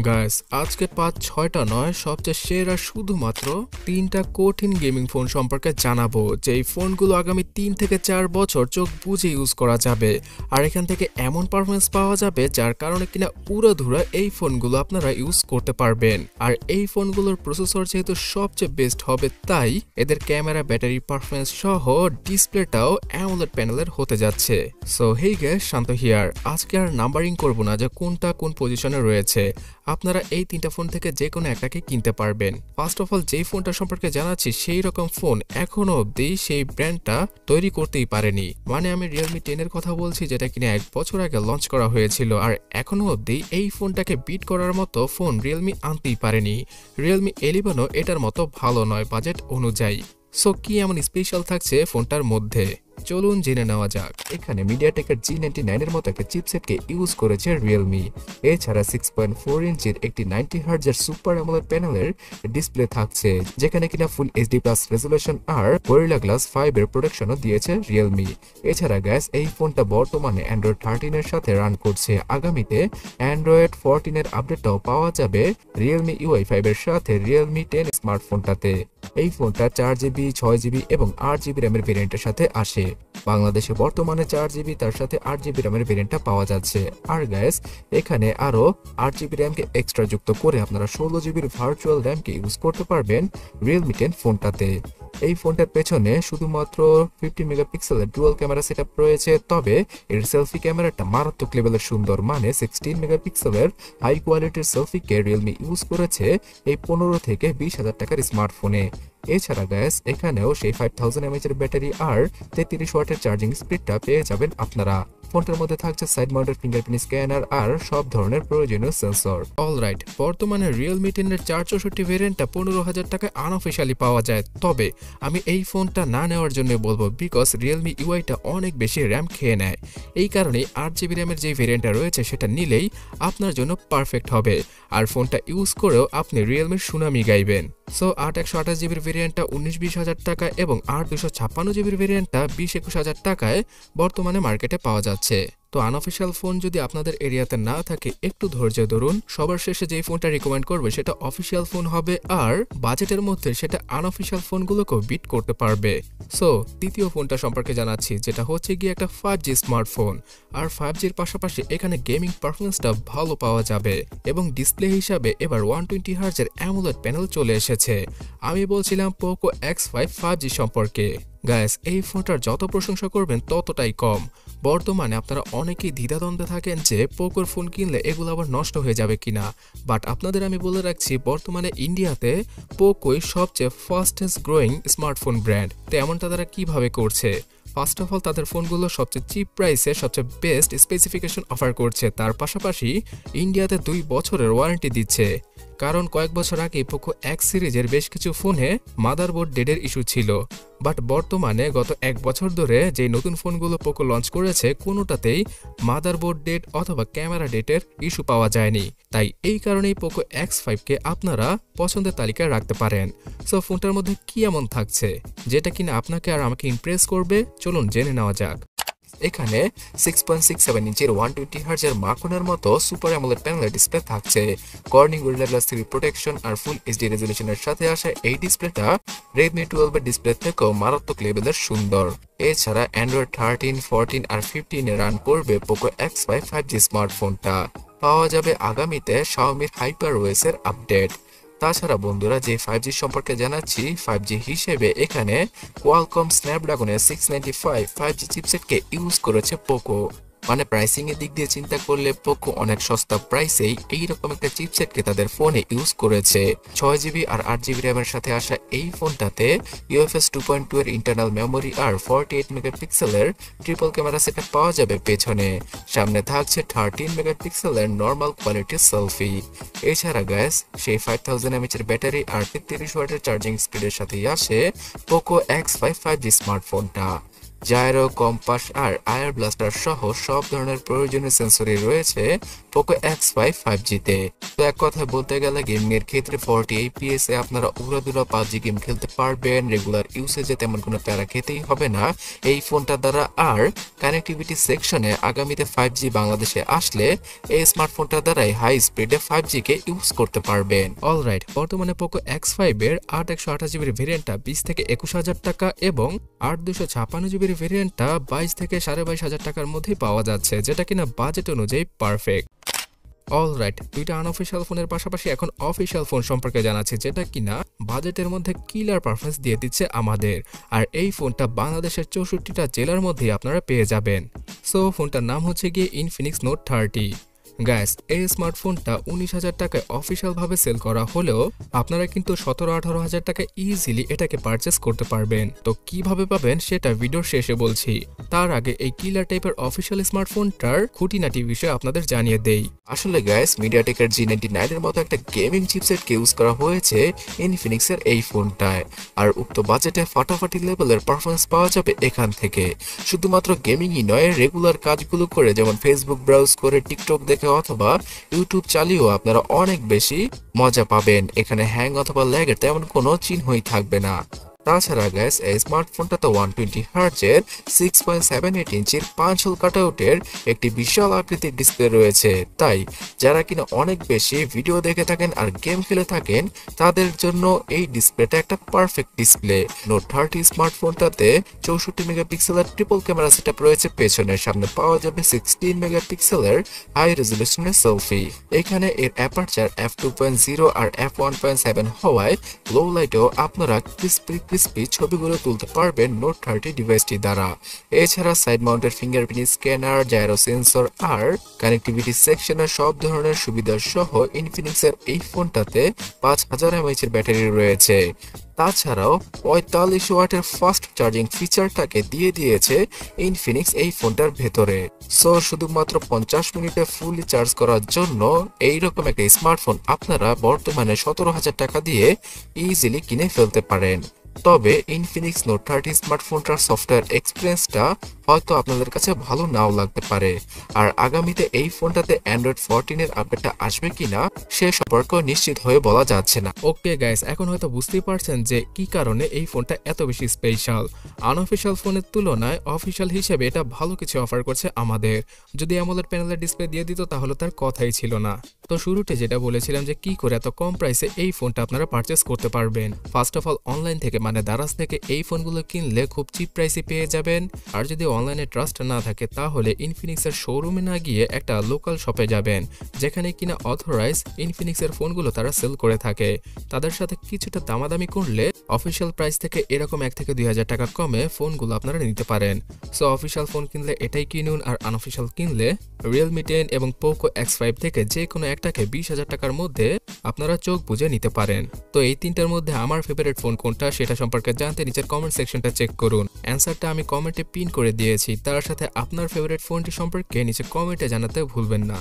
Guys আজকে পাঁচ ছয়টা নয়, সবচেয়ে সেরা শুধুমাত্র তিনটা কঠিন গেমিং ফোন সম্পর্কে জানাব যে এই ফোনগুলো আগামী তিন থেকে চার বছর চোখ বুঝে ইউজ করা যাবে। আর এখান থেকে এমন পারফরমেন্স পাওয়া যাবে যার কারণে কিনা উড়াধুরা এই ফোনগুলো আপনারা ইউজ করতে পারবেন। আর এই ফোনগুলোর প্রসেসর যেহেতু সবচেয়ে বেস্ট হবে, তাই এদের ক্যামেরা ব্যাটারি পারফরমেন্স সহ ডিসপ্লেটাও অ্যামোলেড প্যানেলের হতে যাচ্ছে। So hey gay Shanto here আজকে আর নাম্বারিং করব না যে কোনটা কোন পজিশনে রয়েছে। আপনারা এই তিনটা ফোন থেকে যে কোনো একটাকে কিনতে পারবেন। ফার্স্ট অফ অল যেই ফোনটা সম্পর্কে জানাচ্ছি, সেই রকম ফোন এখনও অবধি সেই ব্র্যান্ডটা তৈরি করতেই পারেনি। মানে আমি রিয়েলমি টেনের কথা বলছি, যেটা কিনা এক বছর আগে লঞ্চ করা হয়েছিল। আর এখনও অবধি এই ফোনটাকে বিট করার মতো ফোন রিয়েলমি আনতেই পারেনি। রিয়েলমি এলিভেনও এটার মতো ভালো নয় বাজেট অনুযায়ী। সো কি এমন স্পেশাল থাকছে ফোনটার মধ্যে? চলুন জেনে নেওয়া যাক। এখানে মিডিয়াটেকের জি নাইনটি নাইনের মতো একটা চিপসেটকে ইউজ করেছে রিয়েলমি এছাড়া সিক্স পয়েন্ট ফোর ইঞ্চির একটি নাইনটি হার্জের সুপার অ্যামোলেড প্যানেলের ডিসপ্লে থাকছে, যেখানে কিনা ফুল এইচডি প্লাস রেজুলেশন আর গরিলা গ্লাস ফাইভ এর প্রোটেকশনও দিয়েছে রিয়েলমি এছাড়া গ্যাস এই ফোনটা বর্তমানে অ্যান্ড্রয়েড থার্টিনের সাথে রান করছে। আগামীতে অ্যান্ড্রয়েড ফোরটিনের আপডেটটাও পাওয়া যাবে রিয়েলমি ইউআই ফাইভ এর সাথে রিয়েলমি টেন স্মার্টফোনটাতে এই ফোনটা চার জিবি, ছয় জিবি এবং আট জিবি র্যামের ভেরিয়েন্টের সাথে আসে। বাংলাদেশে বর্তমানে চার জিবি, তার সাথে আট জিবি র্যামের ভেরিয়েন্টটা পাওয়া যাচ্ছে। আর গ্যাস এখানে আরও আট জিবি র্যামকে এক্সট্রা যুক্ত করে আপনারা ষোলো জিবির ভার্চুয়াল র্যামকে ইউজ করতে পারবেন রিয়েলমি টেন ফোনটাতে। এই ফোনটার পেছনে শুধুমাত্র ফিফটি মেগাপিক্সেলের ডুয়াল ক্যামেরা সেট রয়েছে, তবে এর সেলফি ক্যামেরাটা মারাত্মক লেভেলের সুন্দর। মানে সিক্সটিন মেগাপিক্সেলের হাই কোয়ালিটির সেলফিকে রিয়েলমি ইউজ করেছে এই পনেরো থেকে বিশ হাজার টাকার স্মার্টফোনে এছাড়া গ্যাস এখানেও সেই ফাইভ থাউজেন্ড এমএচ এর ব্যাটারি আর তেত্রিশ ওয়াটের চার্জিং স্পিডটা পেয়ে যাবেন আপনারা। ফোনটার মধ্যে থাকছে সাইড মাউন্টেড ফিঙ্গারপ্রিন্ট স্ক্যানার আর সব ধরনের প্রয়োজনীয় সেন্সর অলরাইট বর্তমানে রিয়েলমি টেনের চার চৌষট্টি ভেরিয়েন্টটা পনেরো হাজার টাকায় আনঅফিসিয়ালি পাওয়া যায়। তবে আমি এই ফোনটা না নেওয়ার জন্য বলব বিকজ রিয়েলমি ইউআইটা অনেক বেশি র্যাম খেয়ে নেয়। এই কারণে আট জিবি র্যামের যে ভেরিয়েন্টটা রয়েছে, সেটা নিলেই আপনার জন্য পারফেক্ট হবে। আর ফোনটা ইউজ করেও আপনি রিয়েলমির সুনামি গাইবেন। সো আট একশো আঠাশ জিবির ভেরিয়েন্টটা উনিশ বিশ হাজার টাকায় এবং আট দুশো ছাপ্পান্ন জিবির ভেরিয়েন্টটা বিশ একুশ হাজার টাকায় বর্তমানে মার্কেটে পাওয়া যাচ্ছে। তো আনঅফিসিয়াল ফোন যদি আপনাদের এরিয়াতে না থাকে, একটু ধৈর্য ধরুন। সবার শেষে যেই ফোনটা রিকমেন্ড করবে, সেটা অফিসিয়াল ফোন হবে আর বাজেটের মধ্যে সেটা আনঅফিসিয়াল ফোনগুলোকেও বিট করতে পারবে। সো দ্বিতীয় ফোনটা সম্পর্কে জানাচ্ছি, যেটা হচ্ছে গিয়ে একটা ফাইভ জি স্মার্টফোন আর ফাইভ জির পাশাপাশি এখানে গেমিং পারফরমেন্সটা ভালো পাওয়া যাবে এবং ডিসপ্লে হিসাবে এবার ওয়ান টোয়েন্টি হার্জের অ্যামোলেড প্যানেল চলে এসেছে। আমি বলছিলাম Poco X five five G সম্পর্কে। গায়েস এই ফোনটার যত প্রশংসা করবেন, ততটাই কম। বর্তমানে আপনারা অনেকেই দ্বিধাদ্বন্দ্বে থাকেন যে পোকোর ফোন কিনলে এগুলো আবার নষ্ট হয়ে যাবে কিনা। বাট আপনাদের আমি বলে রাখছি, বর্তমানে ইন্ডিয়াতে পোকোই সবচেয়ে ফাস্টেস্ট গ্রোয়িং স্মার্টফোন ব্র্যান্ড তো এমনটা তারা কীভাবে করছে? ফার্স্ট অফ অল তাদের ফোনগুলো সবচেয়ে চিপ প্রাইসে সবচেয়ে বেস্ট স্পেসিফিকেশন অফার করছে। তার পাশাপাশি ইন্ডিয়াতে দুই বছরের ওয়ারেন্টি দিচ্ছে। কারণ কয়েক বছর আগে পোকো এক্স সিরিজের বেশ কিছু ফোনে মাদারবোর্ড ডেডের ইস্যু ছিল। বাট বর্তমানে গত এক বছর ধরে যে নতুন ফোনগুলো পোকো লঞ্চ করেছে, কোনোটাতেই মাদারবোর্ড ডেট অথবা ক্যামেরা ডেটের ইস্যু পাওয়া যায়নি। তাই এই কারণেই পোকো এক্স ফাইভকে আপনারা পছন্দের তালিকায় রাখতে পারেন। সো ফোনটার মধ্যে কি এমন থাকছে, যেটা কিনা আপনাকে আর আমাকে ইমপ্রেস করবে, চলুন জেনে নেওয়া যাক। এখানে সিক্স পয়েন্ট সিক্স সেভেন ইঞ্চের ওয়ান টোয়েন্টি হার্জের মাখনের মতো সুপার অ্যামোলেড প্যানেলের ডিসপ্লে থাকছে। Corning Gorilla Glass three protection আর ফুল এইচডি রেজলিউশনের সাথে আসা এই ডিসপ্লেটা রেডমি টুয়েলভের ডিসপ্লে থেকেও মারাত্মক লেভেলের সুন্দর। এছাড়া অ্যান্ড্রয়েড থার্টিন ফোরটিন আর ফিফটিনে রান করবে Poco X five five G স্মার্টফোনটা পাওয়া যাবে আগামীতে শাওমির হাইপার ওয়েসের আপডেট তাছাড়া বন্ধুরা যে ফাইভ জি সম্পর্কে জানাচ্ছি ফাইভ জি হিসেবে এখানে Qualcomm স্ন্যাপড্রাগনের six ninety five five G use করেছে পোকো মানে প্রাইসিং এর দিক দিয়ে চিন্তা করলে পোকো অনেক সস্তা প্রাইসেই এইরকম একটা চিপসেটকে তাদের ফোনে ইউজ করেছে। ছয় জিবি আর আট জিবি র্যামের সাথে আসা এই ফোনটাতে ইউএফএস টু পয়েন্ট টু এর ইন্টারনাল মেমোরি আর ফর্টি এইট মেগাপিক্সেলের ট্রিপল ক্যামেরা সেটা পাওয়া যাবে পেছনে। সামনে থাকছে থার্টিন মেগাপিক্সেলের নর্মাল কোয়ালিটির সেলফি এছাড়া গ্যাস সেই ফাইভ থাউজেন্ড এমএচ এর ব্যাটারি আর তেত্রিশ ওয়াটের চার্জিং স্পিডের সাথেই আসে Poco X five five G স্মার্টফোনটা জায়রো কম্পাস আর আয়ার ব্লাস্টার সহ সব ধরনের প্রয়োজনীয় সেন্সরি রয়েছে। পোকো এক্স ফাইভ ফাইভ জিতে তো। এক কথায় বলতে গেলে গেমিং এর ক্ষেত্রে ফোরটি এপিএস এ আপনারা উড়াদুরা পাবজি গেম খেলতে পারবেন রেগুলার ইউসেজে তেমন কোনো প্যারা খেতেই হবে না। এই ফোনটা দ্বারা আর কানেক্টিভিটি সেকশনে আগামীতে ফাইভ জি বাংলাদেশে আসলে এই স্মার্টফোনটা দ্বারাই হাই স্পিডে ফাইভ জি কে ইউজ করতে পারবেন। অলরাইট বর্তমানে পোকো এক্স ফাইভ এর আট একশো আঠাশ জিবির ভেরিয়েন্টটা বিশ থেকে একুশ হাজার টাকা এবং আট দুশো ছাপান্ন জিবির ভেরিয়েন্টটা বাইশ থেকে সাড়ে বাইশ হাজার টাকার মধ্যেই পাওয়া যাচ্ছে, যেটা কিনা বাজেট অনুযায়ী পারফেক্ট অলরাইট দুইটা আনঅফিসিয়াল ফোনের পাশাপাশি এখন অফিসিয়াল ফোন সম্পর্কে জানাচ্ছি, যেটা কিনা বাজেটের মধ্যে কিলার পারফরমেন্স দিয়ে দিচ্ছে আমাদের। আর এই ফোনটা বাংলাদেশের চৌষট্টিটা জেলার মধ্যেই আপনারা পেয়ে যাবেন। সো ফোনটার নাম হচ্ছে গিয়ে ইনফিনিক্স নোট থার্টি গ্যাস, এই স্মার্টফোনটা উনিশ হাজার টাকায় অফিসিয়াল ভাবে সেল করা হলেও আপনারা কিন্তু সতেরো আঠারো হাজার টাকা ইজিলি এটাকে পারচেস করতে পারবেন। তো কীভাবে পাবেন সেটা ভিডিওর শেষে বলছি। তার আগে এই কিলার টাইপের অফিসিয়াল স্মার্টফোনটার খুঁটিনাটি বিষয়ে আপনাদের জানিয়ে দেই। আসলে গ্যাস মিডিয়াটেকের জি নাইনটি নাইনের মতো একটা গেমিং চিপসেটকে ইউজ করা হয়েছে ইনফিনিক্সের এই ফোনটায় আর উক্ত বাজেটে ফাটাফাটি লেভেলের পারফরমেন্স পাওয়া যাবে এখান থেকে। শুধুমাত্র গেমিংই নয় রেগুলার কাজগুলো করে যেমন ফেসবুক ব্রাউজ করে টিকটক দেখে অথবা ইউটিউব চালিয়েও আপনারা অনেক বেশি মজা পাবেন। এখানে হ্যাং অথবা ল্যাগের তেমন কোনো চিহ্নই থাকবে না। তাছাড়া গ্যাস এই স্মার্টফোনটা তো ওয়ান টোয়েন্টি হার্জের সিক্স পয়েন্ট সেভেন এইট ইঞ্চির পাঁচ হোল কাটআউটের একটি বিশাল আকৃতির ডিসপ্লে রয়েছে। তাই, যারা কিনা অনেক বেশি ভিডিও দেখে থাকেন আর গেম খেলে থাকেন, তাদের জন্য এই ডিসপ্লেটা একটা পারফেক্ট ডিসপ্লে নোট থার্টি স্মার্টফোনটাতে চৌষট্টি মেগাপিক্সেলের ট্রিপল ক্যামেরা সেটআপ রয়েছে, পেছনের সামনে পাওয়া যাবে সিক্সটিন মেগাপিক্সেলের হাই রেজলিউশনের সেলফি এখানে এর aperture F two point zero আর এফ ওয়ান পয়েন্ট সেভেন হওয়ায় লো লাইটেও আপনারা ক্রিস্পি ক্রিস্পি ছবিগুলো তুলতে পারবেন নোট থার্টি ডিভাইসটি দ্বারা। এছাড়া সাইড মাউন্টের ফিঙ্গারপ্রিন্ট স্ক্যানার জায়রো সেন্সর আর কানেক্টিভিটি সেকশনের সব ধরনের সুবিধা সহ ইনফিনিক্সের এই ফোনটাতে পাঁচ হাজার এমএইচ এর ব্যাটারি রয়েছে। তাছাড়াও পঁয়তাল্লিশ ওয়াটের ফাস্ট চার্জিং ফিচারটাকে দিয়ে দিয়েছে ইনফিনিক্স এই ফোনটার ভেতরে। সো শুধুমাত্র পঞ্চাশ মিনিটে ফুলি চার্জ করার জন্য এইরকম একটা স্মার্টফোন আপনারা বর্তমানে সতেরো হাজার টাকা দিয়ে ইজিলি কিনে ফেলতে পারেন। তবে ইনফিনিক্স নোট থার্টি স্মার্টফোনটার সফটওয়্যার এক্সপিরিয়েন্সটা হয়তো আপনাদের কাছে ভালো নাও লাগতে পারে। আর আগামীতে এই ফোনটাতে অ্যান্ড্রয়েড ফোরটিনের আপডেটটা আসবে কিনা, সে সম্পর্কে নিশ্চিত হয়ে বলা যাচ্ছে না। ওকে গাইস এখন হয়তো বুঝতেই পারছেন যে কি কারণে এই ফোনটা এত বেশি স্পেশাল আনঅফিসিয়াল ফোনের তুলনায় অফিসিয়াল হিসেবে এটা ভালো কিছু অফার করছে আমাদের। যদি অ্যামোলেড প্যানেলের ডিসপ্লে দিয়ে দিত, তাহলে তার কথাই ছিল না। তো শুরুতে যেটা বলেছিলাম যে কি করে এত কম প্রাইসে এই ফোনটা আপনারা পারচেস করতে পারবেন। ফার্স্ট অফ অল অনলাইন থেকে মানে দারাজ থেকে এই ফোনগুলো কিনলে খুব চিপ প্রাইসে পেয়ে যাবেন। আর যদি ট্রাস্ট না থাকে, তাহলে ইনফিনিক্সের শোরুমে না গিয়ে একটা লোকাল শপে যাবেন, যেখানে কিনা অথরাইজ ইনফিনিক্সের ফোনগুলো তারা সেল করে থাকে। তাদের সাথে কিছুটা দামাদামি করলে অফিসিয়াল প্রাইস থেকে এরকম এক থেকে দুই হাজার টাকা কমে ফোনগুলো আপনারা নিতে পারেন। সো অফিসিয়াল ফোন কিনলে এটাই কিনুন, আর আনঅফিসিয়াল কিনলে রিয়েলমি টেন এবং পোকো এক্স ফাইভ থেকে যে কোনো একটাকে বিশ হাজার টাকার মধ্যে আপনারা চোখ বুঝে নিতে পারেন। তো এই তিনটার মধ্যে আমার ফেভারিট ফোন কোনটা, সেটা সম্পর্কে জানতে নিচের কমেন্ট সেকশনটা চেক করুন। অ্যান্সারটা আমি কমেন্টে পিন করে দিয়েছি। তার সাথে আপনার ফেভারিট ফোনটি সম্পর্কে নিচে কমেন্টে জানাতে ভুলবেন না।